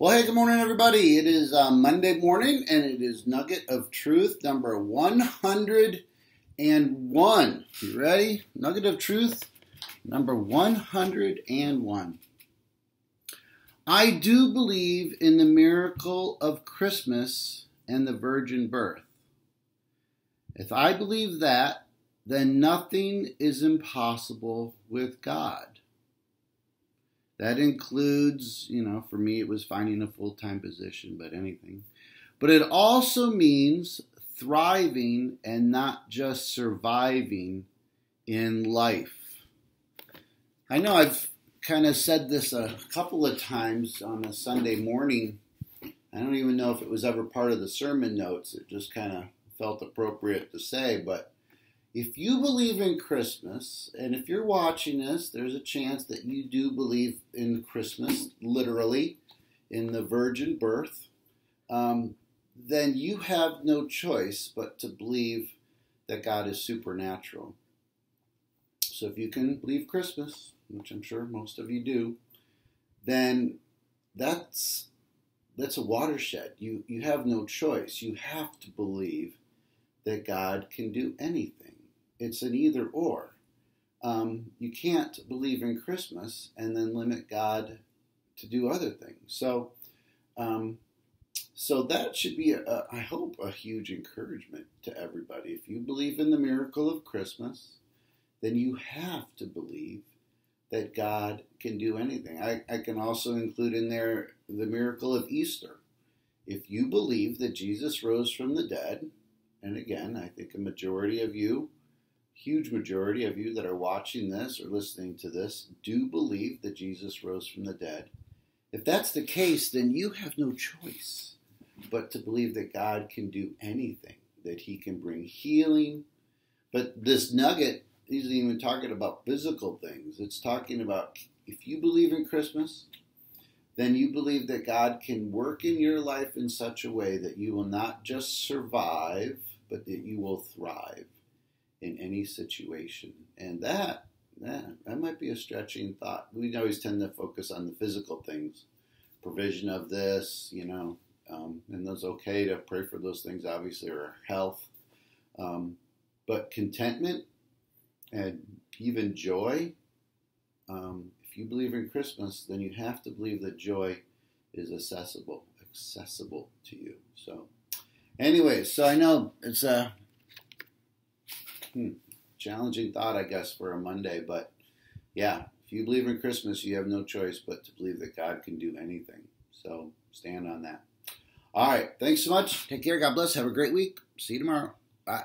Well, hey, good morning, everybody. It is uh, Monday morning, and it is Nugget of Truth number 101. You ready? Nugget of Truth number 101. I do believe in the miracle of Christmas and the virgin birth. If I believe that, then nothing is impossible with God. That includes, you know, for me, it was finding a full time position, but anything. But it also means thriving and not just surviving in life. I know I've kind of said this a couple of times on a Sunday morning. I don't even know if it was ever part of the sermon notes. It just kind of felt appropriate to say, but if you believe in Christmas, and if you're watching this, there's a chance that you do believe in Christmas, literally, in the virgin birth, um, then you have no choice but to believe that God is supernatural. So if you can believe Christmas, which I'm sure most of you do, then that's that's a watershed. You you have no choice. You have to believe that God can do anything. It's an either or. Um, you can't believe in Christmas and then limit God to do other things. So, um, so that should be, I hope, a huge encouragement to everybody. If you believe in the miracle of Christmas, then you have to believe that God can do anything. I, I can also include in there the miracle of Easter. If you believe that Jesus rose from the dead, and again, I think a majority of you huge majority of you that are watching this or listening to this do believe that Jesus rose from the dead. If that's the case, then you have no choice but to believe that God can do anything, that He can bring healing. But this nugget isn't even talking about physical things, it's talking about if you believe in Christmas, then you believe that God can work in your life in such a way that you will not just survive, but that you will thrive in any situation. And that, that, that might be a stretching thought. We always tend to focus on the physical things, provision of this, you know, um, and those okay to pray for those things, obviously, or health. Um, but contentment and even joy, um, if you believe in Christmas, then you have to believe that joy is accessible, accessible to you. So, anyways, so I know it's a Hmm. Challenging thought, I guess, for a Monday, but yeah, if you believe in Christmas, you have no choice but to believe that God can do anything. So stand on that. All right. Thanks so much. Take care. God bless. Have a great week. See you tomorrow. Bye.